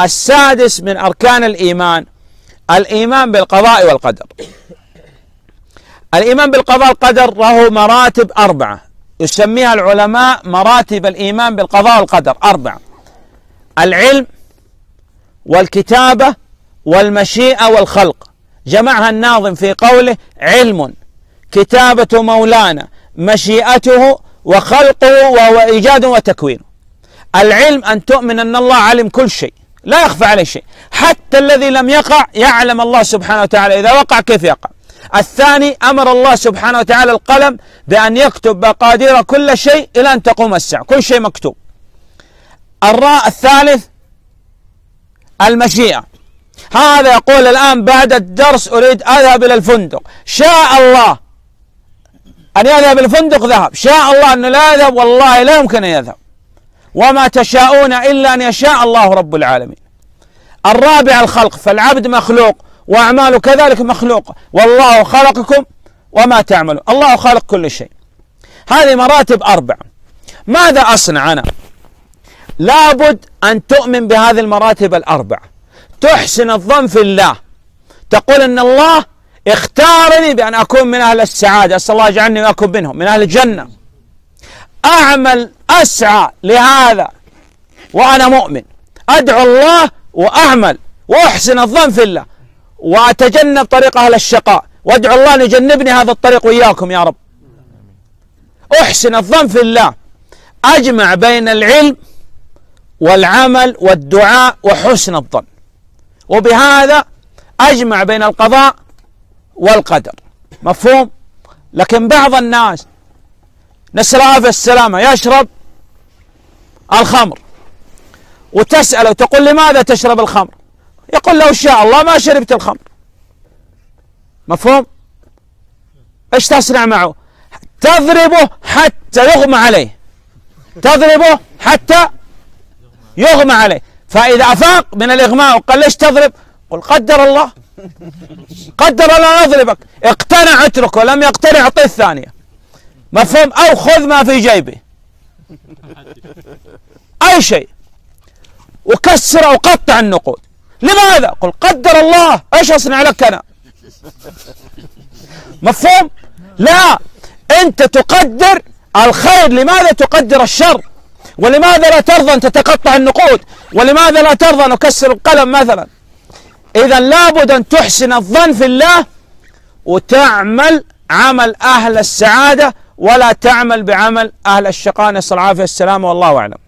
السادس من أركان الإيمان الإيمان بالقضاء والقدر. الإيمان بالقضاء والقدر له مراتب أربعة يسميها العلماء مراتب الإيمان بالقضاء والقدر أربعة. العلم والكتابة والمشيئة والخلق. جمعها الناظم في قوله علم كتابة مولانا مشيئته وخلقه وهو إيجاد وتكوين. العلم أن تؤمن أن الله علم كل شيء. لا يخفى عليه شيء. حتى الذي لم يقع يعلم الله سبحانه وتعالى. إذا وقع كيف يقع؟ الثاني أمر الله سبحانه وتعالى القلم بأن يكتب مقادير كل شيء إلى أن تقوم الساعة. كل شيء مكتوب. الراء الثالث المشيئة. هذا يقول الآن بعد الدرس أريد أذهب إلى الفندق. شاء الله أن يذهب الفندق ذهب. شاء الله أنه لا يذهب والله لا يمكن أن يذهب. وما تشاءون إلا أن يشاء الله رب العالمين. الرابع الخلق فالعبد مخلوق وأعماله كذلك مخلوقة والله خلقكم وما تعملون. الله خالق كل شيء. هذه مراتب أربعة ماذا أصنع أنا؟ لابد أن تؤمن بهذه المراتب الأربعة تحسن الظن في الله. تقول أن الله اختارني بأن أكون من أهل السعادة. أسأل الله يجعلني وأكون منهم من أهل الجنة. أعمل أسعى لهذا. وأنا مؤمن. أدعو الله وأعمل وأحسن الظن في الله وأتجنب طريق أهل الشقاء. وادعو الله أن يجنبني هذا الطريق وإياكم يا رب. أحسن الظن في الله. أجمع بين العلم والعمل والدعاء وحسن الظن. وبهذا أجمع بين القضاء والقدر. مفهوم؟ لكن بعض الناس نسأل الله السلامة يشرب الخمر. وتسأله وتقول لماذا تشرب الخمر؟ يقول لو شاء الله ما شربت الخمر. مفهوم؟ إيش تصنع معه؟ تضربه حتى يغمى عليه. تضربه حتى يغمى عليه. فإذا أفاق من الإغماء وقال ليش تضرب؟ قل قدر الله. قدر الله أضربك اقتنع اتركه لم يقتنع اعطيه الثانية. مفهوم؟ أو خذ ما في جيبه. أي شيء. وكسر أو قطع النقود لماذا؟ قل قدر الله إيش أصنع لك أنا؟ مفهوم؟ لا أنت تقدر الخير لماذا تقدر الشر؟ ولماذا لا ترضى أن تتقطع النقود؟ ولماذا لا ترضى أن أكسر القلم مثلا؟ اذا لابد أن تحسن الظن في الله وتعمل عمل أهل السعادة ولا تعمل بعمل أهل الشقاء نسأل العافية السلامه والله أعلم.